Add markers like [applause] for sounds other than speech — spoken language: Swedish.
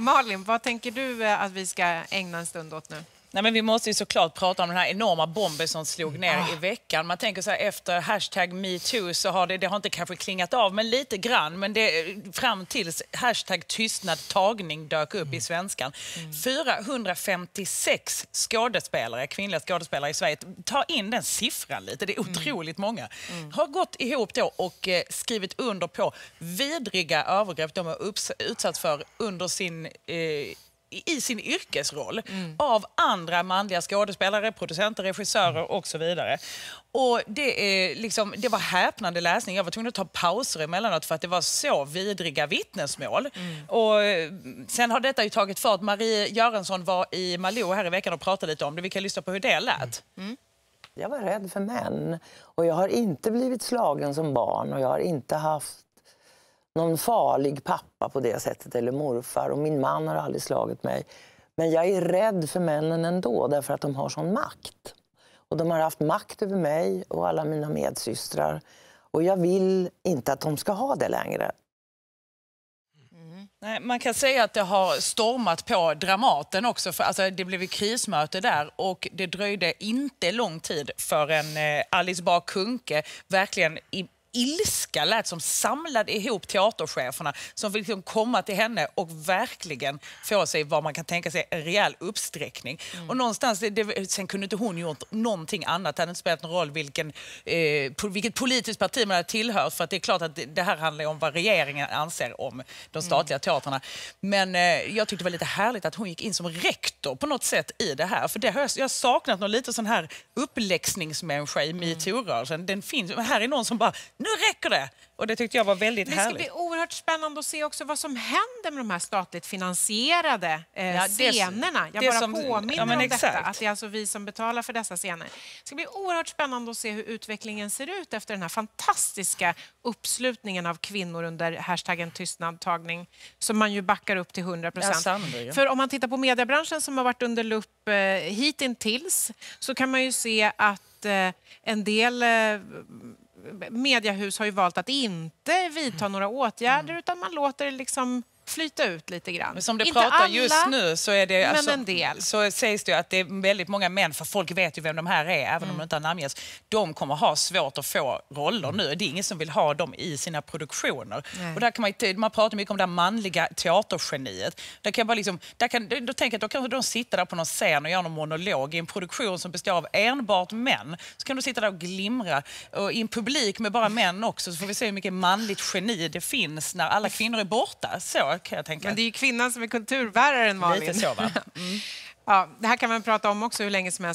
Malin, vad tänker du eh, att vi ska ägna en stund åt nu? Nej, men vi måste ju såklart prata om den här enorma bomben som slog ner i veckan. Man tänker så här, efter hashtag metoo så har det, det har inte kanske klingat av, men lite grann. Men det, fram tills hashtag tystnad tagning dök upp i svenskan. 456 skådespelare, kvinnliga skådespelare i Sverige, ta in den siffran lite, det är otroligt många, har gått ihop då och eh, skrivit under på vidriga övergrepp de har utsatts för under sin eh, i sin yrkesroll av andra manliga skådespelare, producenter, regissörer och så vidare. Och det, är liksom, det var häpnande läsning. Jag var tvungen att ta pauser emellanåt för att det var så vidriga vittnesmål. Och eh, sen har detta ju tagit fart. Marie Göransson var i Malou här i veckan och pratade lite om det. Vi kan lyssna på hur det lät. Jag var rädd för män. Och jag har inte blivit slagen som barn och jag har inte haft någon farlig pappa på det sättet eller morfar och min man har aldrig slagit mig. Men jag är rädd för männen ändå därför att de har sån makt. Och de har haft makt över mig och alla mina medsystrar. Och jag vill inte att de ska ha det längre. Mm. Nej, man kan säga att det har stormat på Dramaten också. För, alltså, det blev ett krismöte där och det dröjde inte lång tid förrän eh, Alice Bah Kuhnke verkligen i ilska lät som samlade ihop teatercheferna som fick liksom komma till henne och verkligen få sig vad man kan tänka sig en rejäl uppsträckning. Och någonstans, det, det, sen kunde inte hon gjort någonting annat. Det hade inte spelat någon roll vilken, eh, vilket politiskt parti man hade tillhört för att det är klart att det, det här handlar om vad regeringen anser om de statliga teatrarna. Men eh, jag tyckte det var lite härligt att hon gick in som rektor på något sätt i det här. För det har jag, jag har saknat någon lite sån här uppläxningsmänniska i metoo-rörelsen. Den finns, här är någon som bara, nu räcker det! Och det tyckte jag var väldigt Det ska härligt. bli oerhört spännande att se också vad som händer med de här statligt finansierade eh, Ja, scenerna. Jag bara som- påminner ja, om detta, exakt. att det är alltså vi som betalar för dessa scener. Det ska bli oerhört spännande att se hur utvecklingen ser ut efter den här fantastiska uppslutningen av kvinnor under hashtaggen tystnadtagning, som man ju backar upp till 100 Ja, procent. sannerligen. för om man tittar på mediebranschen som har varit under lupp eh, hittills så kan man ju se att eh, en del eh, mediehus har ju valt att inte vidta några åtgärder utan man låter det liksom flyta ut lite grann. Men som det inte pratar alla, just nu så är det men alltså, en del. så sägs det att det är väldigt många män, för folk vet ju vem de här är, även Mm. om de inte har namngetts. De kommer ha svårt att få roller nu. Det är ingen som vill ha dem i sina produktioner. Nej. Och där kan man, man pratar mycket om det manliga teatergeniet. Där kan jag bara liksom, där kan, då tänker jag att då kan de sitta där på någon scen och göra någon monolog i en produktion som består av enbart män. Så kan du sitta där och glimra och i en publik med bara män också så får vi se hur mycket manligt geni det finns när alla kvinnor är borta. Så kan jag tänka. Men det är ju kvinnan som är kulturbäraren, Malin. Lite så va? [laughs] Ja, det här kan man prata om också hur länge som helst.